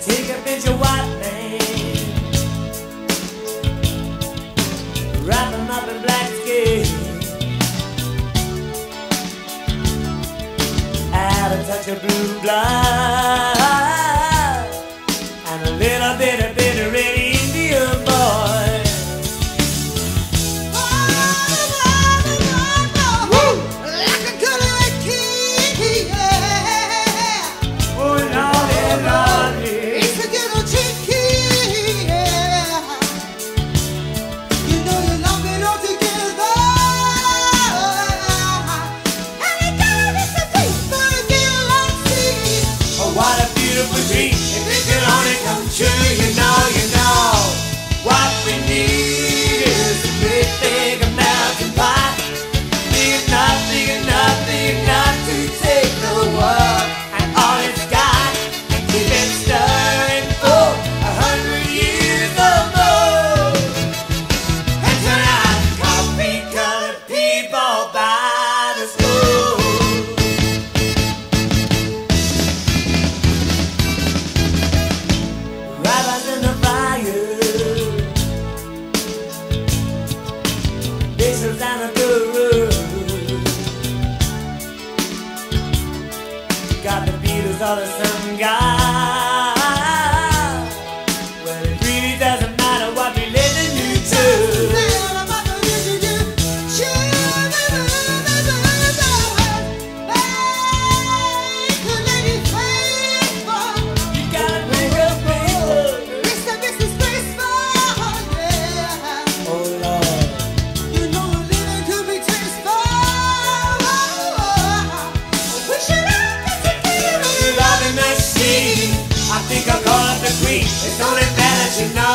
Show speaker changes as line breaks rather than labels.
Take a picture white man. Wrap him up in black skin. Touch of blue blood. nothing got the Beatles all a certain guy. Tonight.